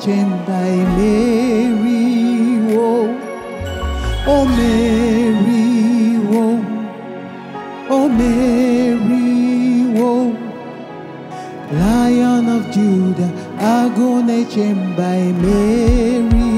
virgin thy Mary, oh, oh Mary, oh, oh Mary, oh, Lion of Judah, agonized by Mary.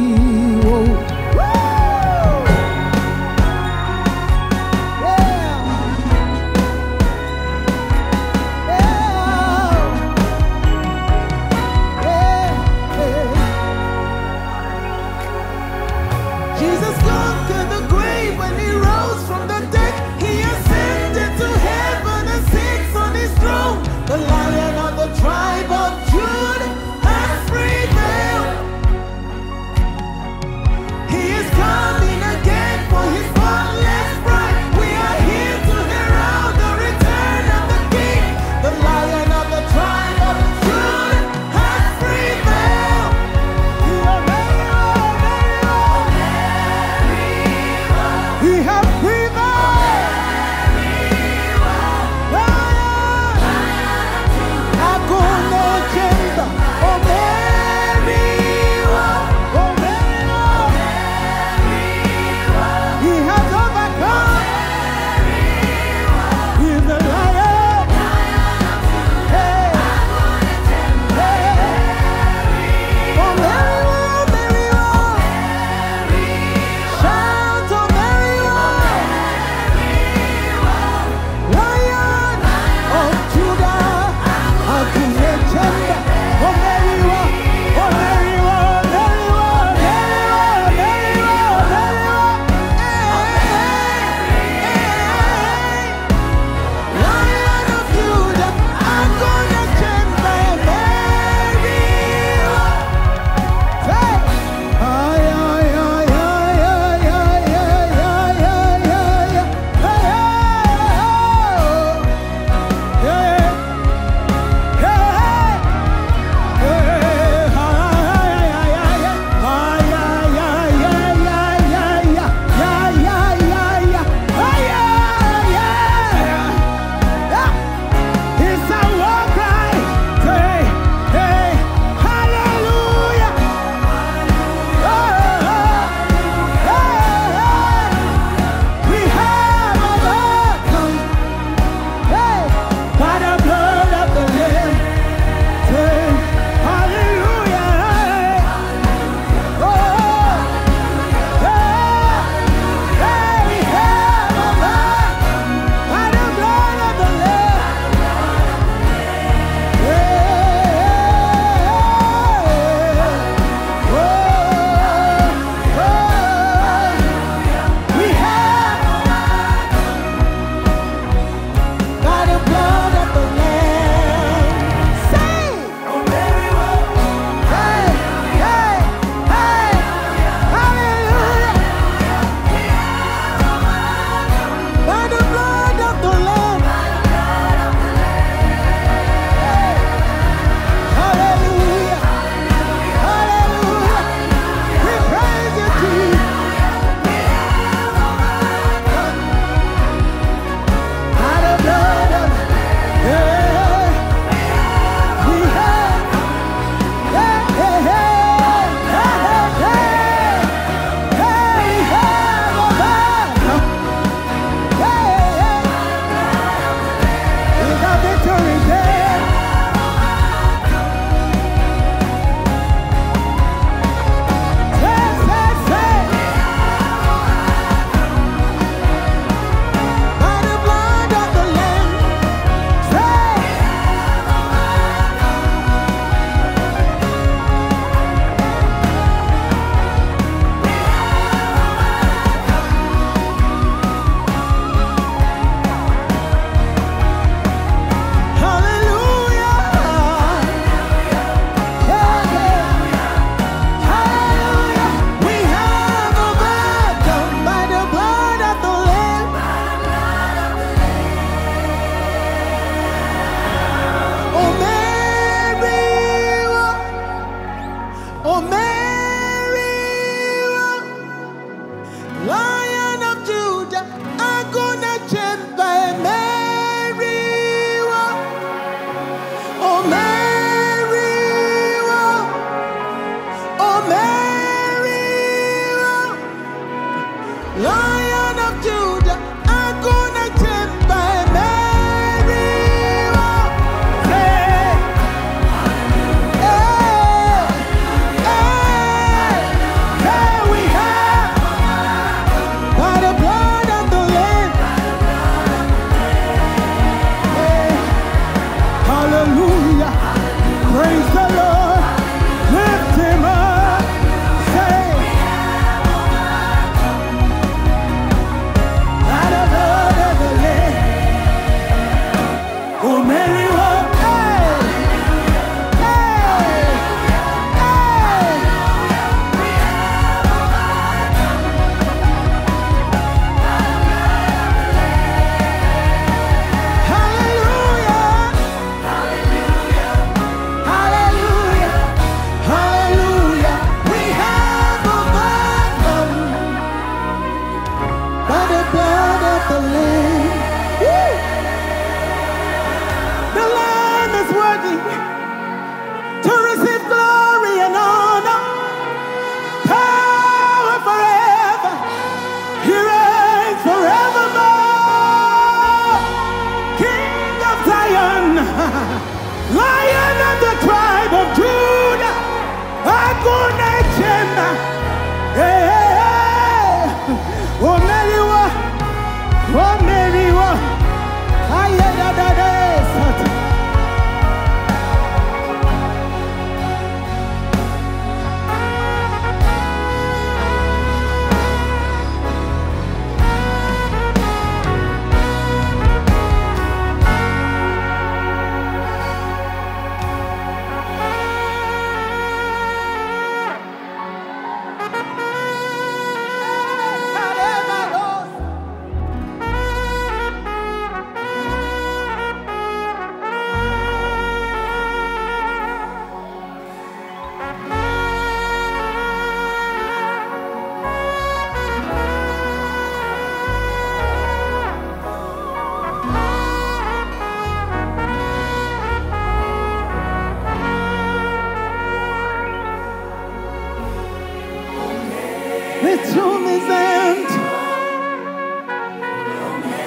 The tomb is empty.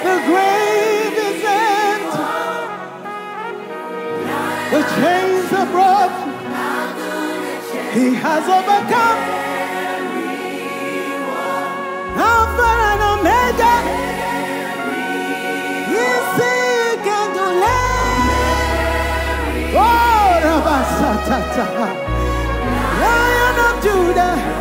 The grave is empty. The chains are broken. He has overcome. Alpha and Omega. He's sick can do live. Oh, Rabasatata. Lion of Judah.